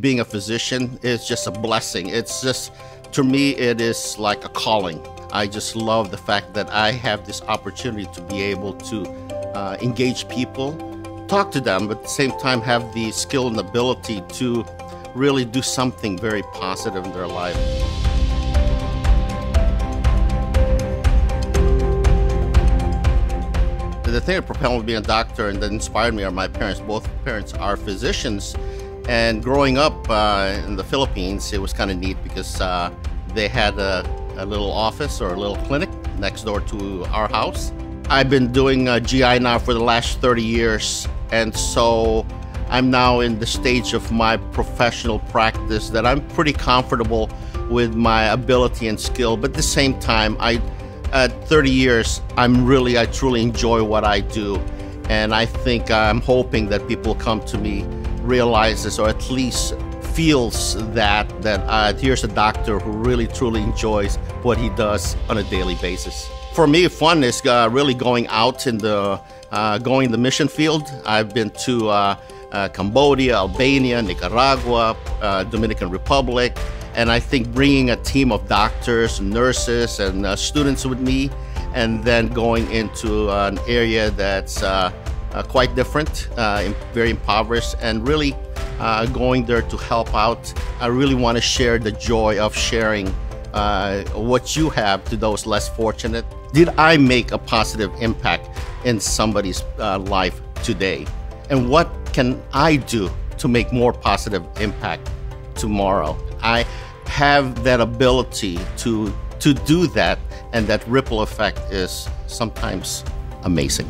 Being a physician is just a blessing. It's just, to me, it is like a calling. I just love the fact that I have this opportunity to be able to uh, engage people, talk to them, but at the same time have the skill and ability to really do something very positive in their life. The thing that propelled me to being a doctor and that inspired me are my parents. Both parents are physicians. And growing up uh, in the Philippines, it was kind of neat because uh, they had a, a, little office or a little clinic next door to our house. I've been doing uh, GI now for the last 30 years, and so I'm now in the stage of my professional practice that I'm pretty comfortable with my ability and skill, but at the same time, I at 30 years, I'm really, I truly enjoy what I do. And I think I'm hoping that people come to me realizes or at least feels that that uh, here's a doctor who really truly enjoys what he does on a daily basis. For me, fun is uh, really going out in the uh, going the mission field. I've been to uh, uh, Cambodia, Albania, Nicaragua, uh, Dominican Republic, and I think bringing a team of doctors, nurses, and students with me, and then going into an area that's quite different, uh, very impoverished, and really uh, going there to help out. I really want to share the joy of sharing uh, what you have to those less fortunate. Did I make a positive impact in somebody's uh, life today? And what can I do to make more positive impact tomorrow? I have that ability to to do that and that ripple effect is sometimes amazing.